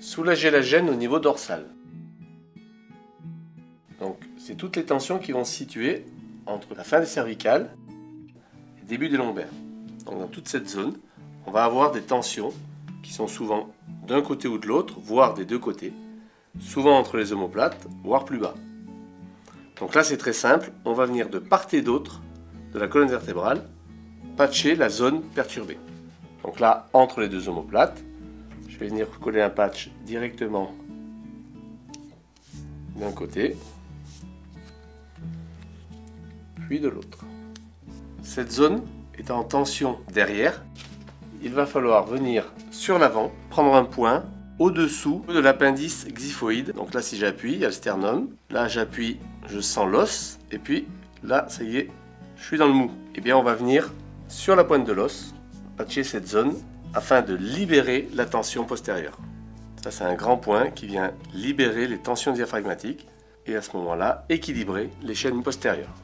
soulager la gêne au niveau dorsal. Donc, c'est toutes les tensions qui vont se situer entre la fin des cervicales et le début des lombaires. Dans toute cette zone, on va avoir des tensions qui sont souvent d'un côté ou de l'autre, voire des deux côtés, souvent entre les omoplates, voire plus bas. Donc là, c'est très simple, on va venir de part et d'autre de la colonne vertébrale, patcher la zone perturbée. Donc là, entre les deux omoplates, je vais venir coller un patch directement d'un côté, puis de l'autre. Cette zone est en tension derrière, il va falloir venir sur l'avant, prendre un point au-dessous de l'appendice xiphoïde. Donc là, si j'appuie, il y a le sternum. Là, j'appuie, je sens l'os. Et puis là, ça y est, je suis dans le mou. Et eh bien, on va venir sur la pointe de l'os, patcher cette zone afin de libérer la tension postérieure. Ça, c'est un grand point qui vient libérer les tensions diaphragmatiques et à ce moment-là, équilibrer les chaînes postérieures.